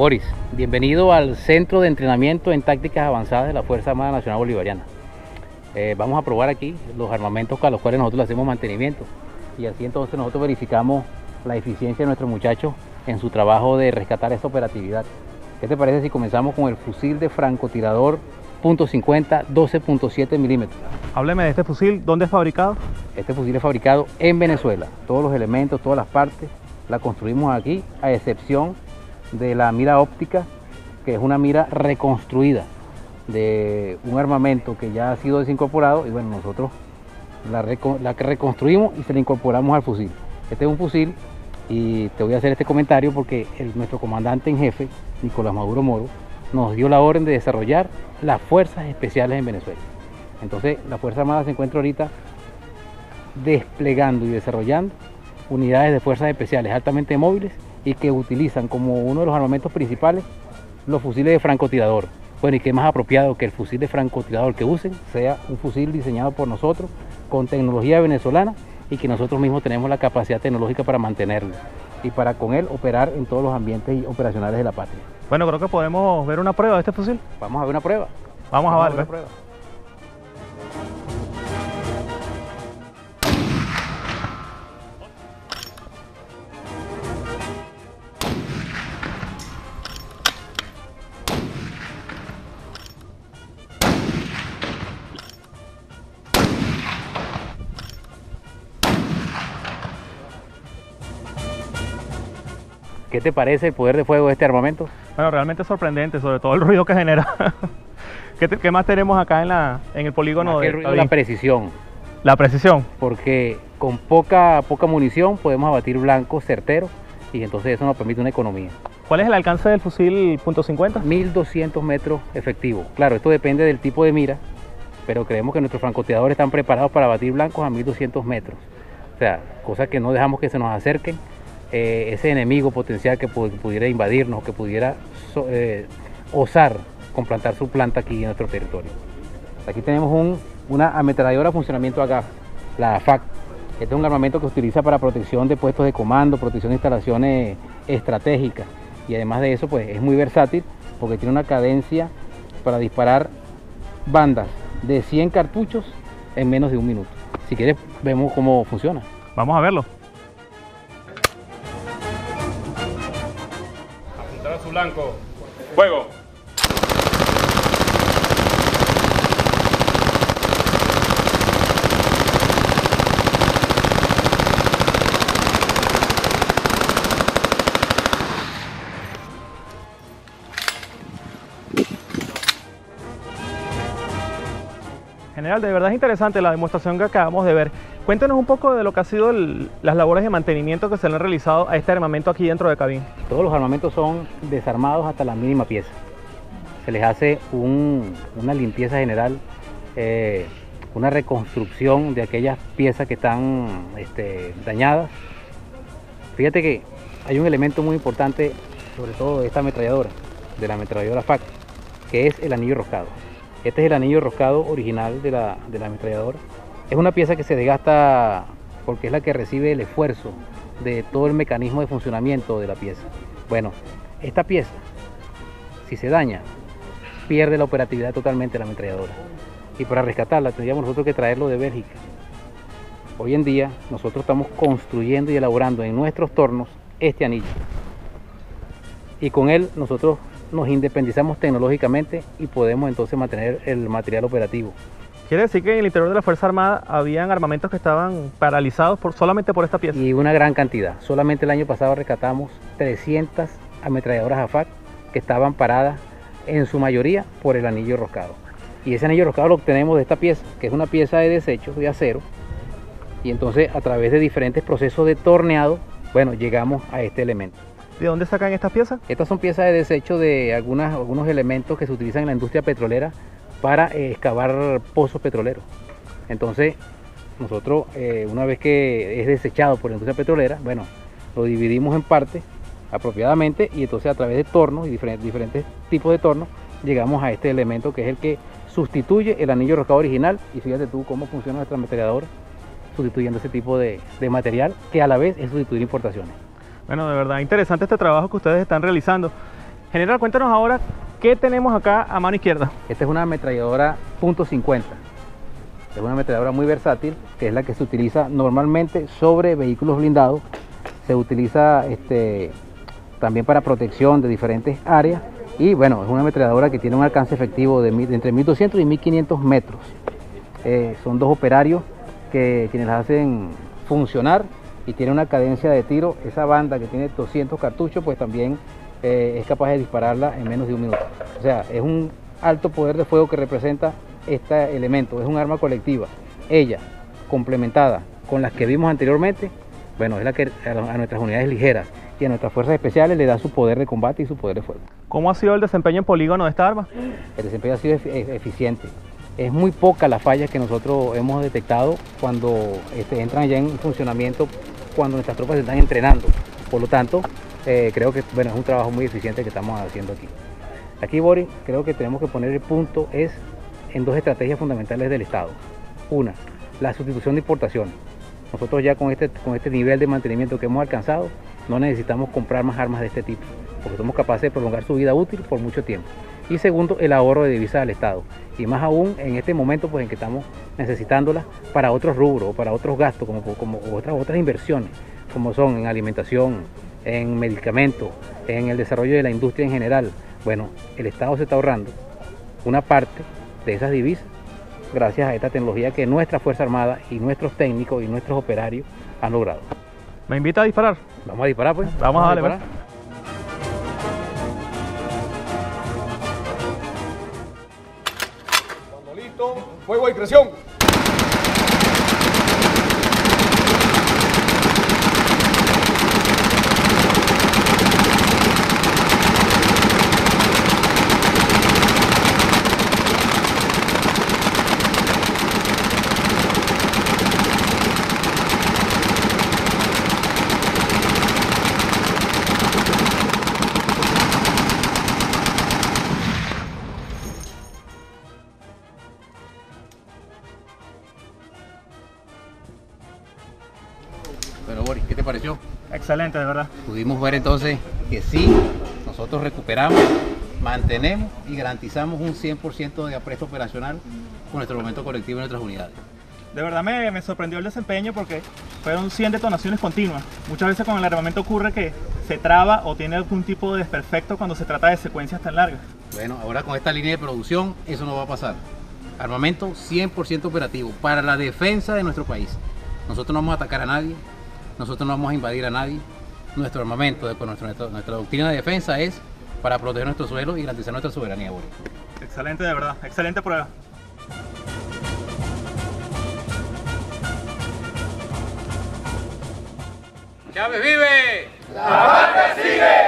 Boris, bienvenido al Centro de Entrenamiento en Tácticas Avanzadas de la Fuerza Armada Nacional Bolivariana. Eh, vamos a probar aquí los armamentos a los cuales nosotros hacemos mantenimiento y así entonces nosotros verificamos la eficiencia de nuestros muchachos en su trabajo de rescatar esta operatividad. ¿Qué te parece si comenzamos con el fusil de francotirador .50 12.7 milímetros? Hábleme de este fusil, ¿dónde es fabricado? Este fusil es fabricado en Venezuela. Todos los elementos, todas las partes, la construimos aquí, a excepción de la mira óptica, que es una mira reconstruida de un armamento que ya ha sido desincorporado y bueno, nosotros la, la reconstruimos y se la incorporamos al fusil. Este es un fusil y te voy a hacer este comentario porque el, nuestro comandante en jefe, Nicolás Maduro Moro, nos dio la orden de desarrollar las fuerzas especiales en Venezuela. Entonces la Fuerza Armada se encuentra ahorita desplegando y desarrollando unidades de fuerzas especiales altamente móviles y que utilizan como uno de los armamentos principales los fusiles de francotirador. Bueno, y qué más apropiado que el fusil de francotirador que usen sea un fusil diseñado por nosotros con tecnología venezolana y que nosotros mismos tenemos la capacidad tecnológica para mantenerlo y para con él operar en todos los ambientes operacionales de la patria. Bueno, creo que podemos ver una prueba de este fusil. Vamos a ver una prueba. Vamos, a ver una prueba. ¿Qué te parece el poder de fuego de este armamento? Bueno, realmente sorprendente, sobre todo el ruido que genera. ¿Qué, más tenemos acá en, la, en el polígono? de la precisión. La precisión. Porque con poca, poca munición podemos abatir blancos certeros y entonces eso nos permite una economía. ¿Cuál es el alcance del fusil .50? 1200 metros efectivo. Claro, esto depende del tipo de mira, pero creemos que nuestros francotiradores están preparados para abatir blancos a 1200 metros. O sea, cosa que no dejamos que se nos acerquen eh, ese enemigo potencial que pudiera invadirnos, que pudiera eh, osar complantar su planta aquí en nuestro territorio. Aquí tenemos una ametralladora de funcionamiento a gas, la AFAC. Este es un armamento que se utiliza para protección de puestos de comando, protección de instalaciones estratégicas y además de eso pues es muy versátil porque tiene una cadencia para disparar bandas de 100 cartuchos en menos de un minuto. Si quieres vemos cómo funciona. Vamos a verlo. Blanco. De verdad es interesante la demostración que acabamos de ver. Cuéntenos un poco de lo que ha sido las labores de mantenimiento que se le han realizado a este armamento aquí dentro de cabin. Todos los armamentos son desarmados hasta la mínima pieza. Se les hace una limpieza general, eh, una reconstrucción de aquellas piezas que están este, dañadas. Fíjate que hay un elemento muy importante, sobre todo de esta ametralladora, de la ametralladora FAC, que es el anillo roscado. Este es el anillo roscado original de la, de la ametralladora es una pieza que se desgasta porque es la que recibe el esfuerzo de todo el mecanismo de funcionamiento de la pieza. Bueno, esta pieza, si se daña, pierde la operatividad totalmente la ametralladora. Y para rescatarla tendríamos nosotros que traerlo de Bélgica. Hoy en día nosotros estamos construyendo y elaborando en nuestros tornos este anillo. Y con él nosotros nos independizamos tecnológicamente y podemos entonces mantener el material operativo. Quiere decir que en el interior de la Fuerza Armada habían armamentos que estaban paralizados por, solamente por esta pieza. Y una gran cantidad. Solamente el año pasado rescatamos 300 ametralladoras AFAC que estaban paradas en su mayoría por el anillo roscado. Y ese anillo roscado lo obtenemos de esta pieza, que es una pieza de desecho de acero. Y entonces a través de diferentes procesos de torneado, bueno, llegamos a este elemento. ¿De dónde sacan estas piezas? Estas son piezas de desecho de algunos elementos que se utilizan en la industria petrolera para eh, excavar pozos petroleros. Entonces, nosotros, eh, una vez que es desechado por la industria petrolera, bueno, lo dividimos en partes apropiadamente y entonces a través de tornos y diferentes, diferentes tipos de tornos llegamos a este elemento que es el que sustituye el anillo roscado original y fíjate tú cómo funciona nuestra ametralladora sustituyendo ese tipo de material que a la vez es sustituir importaciones. Bueno, de verdad interesante este trabajo que ustedes están realizando. General, cuéntanos ahora qué tenemos acá a mano izquierda. Esta es una ametralladora .50. Es una ametralladora muy versátil, que es la que se utiliza normalmente sobre vehículos blindados. Se utiliza este, también para protección de diferentes áreas. Y bueno, es una ametralladora que tiene un alcance efectivo de, de entre 1200 y 1500 metros. Eh, son dos operarios que quienes las hacen funcionar y tiene una cadencia de tiro. Esa banda que tiene 200 cartuchos, pues también eh, es capaz de dispararla en menos de un minuto. O sea, es un alto poder de fuego que representa este elemento, es un arma colectiva. Ella, complementada con las que vimos anteriormente, bueno, es la que a nuestras unidades ligeras y a nuestras fuerzas especiales le da su poder de combate y su poder de fuego. ¿Cómo ha sido el desempeño en polígono de esta arma? El desempeño ha sido eficiente. Es muy poca las fallas que nosotros hemos detectado cuando este, entran ya en funcionamiento, cuando nuestras tropas se están entrenando. Por lo tanto, eh, creo que bueno, es un trabajo muy eficiente que estamos haciendo aquí. Aquí, Boris, creo que tenemos que poner el punto es en dos estrategias fundamentales del Estado. Una, la sustitución de importaciones. Nosotros ya con este, con este nivel de mantenimiento que hemos alcanzado, no necesitamos comprar más armas de este tipo, porque somos capaces de prolongar su vida útil por mucho tiempo. Y segundo, el ahorro de divisas del Estado. Y más aún en este momento pues, en que estamos necesitándolas para otros rubros, para otros gastos, como, como otras, otras inversiones, como son en alimentación, en medicamentos, en el desarrollo de la industria en general. Bueno, el Estado se está ahorrando una parte de esas divisas gracias a esta tecnología que nuestra Fuerza Armada y nuestros técnicos y nuestros operarios han logrado. ¿Me invita a disparar? Vamos a disparar pues. Vamos, a darle. Pues. Fuego y presión. Pero Boris, ¿qué te pareció? Excelente, de verdad. Pudimos ver entonces que sí, nosotros recuperamos, mantenemos y garantizamos un 100% de apresto operacional con nuestro momento colectivo en nuestras unidades. De verdad me, me, sorprendió el desempeño porque fueron 100 detonaciones continuas. Muchas veces con el armamento ocurre que se traba o tiene algún tipo de desperfecto cuando se trata de secuencias tan largas. Bueno, ahora con esta línea de producción eso no va a pasar. Armamento 100% operativo para la defensa de nuestro país. Nosotros no vamos a atacar a nadie, nosotros no vamos a invadir a nadie. Nuestro armamento, nuestra, nuestra doctrina de defensa es para proteger nuestro suelo y garantizar nuestra soberanía. Excelente, de verdad. Excelente prueba. Chávez vive. La patria sigue.